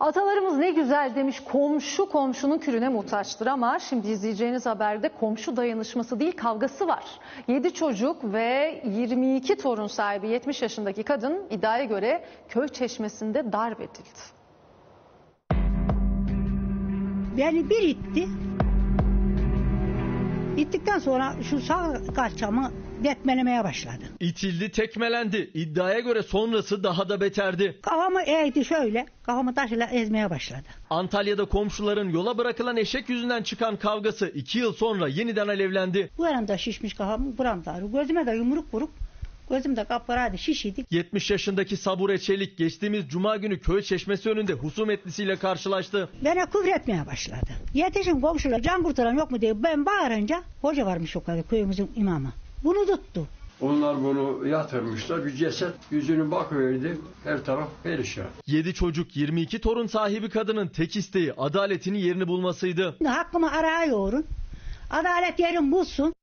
Atalarımız ne güzel demiş komşu komşunun kürüne muhtaçtır ama şimdi izleyeceğiniz haberde komşu dayanışması değil kavgası var. 7 çocuk ve 22 torun sahibi 70 yaşındaki kadın iddiaya göre köy çeşmesinde darp edildi. Beni bir itti. İttikten sonra şu sağ kalçamı detmelemeye başladı. İtildi, tekmelendi. İddiaya göre sonrası daha da beterdi. Kafamı eğdi şöyle. Kafamı taşla ezmeye başladı. Antalya'da komşuların yola bırakılan eşek yüzünden çıkan kavgası 2 yıl sonra yeniden alevlendi. Bu yanımda şişmiş kafam, buramda ağrı. Gözüme de yumruk vurup gözümde kapkaraydı, şişiydi. 70 yaşındaki Sabure Çelik geçtiğimiz cuma günü köy çeşmesi önünde husumetlisiyle karşılaştı. Bana küfretmeye başladı. Yetişin komşular can kurtaran yok mu diye ben bağırınca hoca varmış o kadar köyümüzün imamı. Bunu tuttu. Onlar bunu yatırmışlar. Bir ceset yüzünü bakıverdi. Her taraf perişan. 7 çocuk 22 torun sahibi kadının tek isteği adaletini yerini bulmasıydı. Hakkımı araya yoğurun. Adalet yerin bulsun.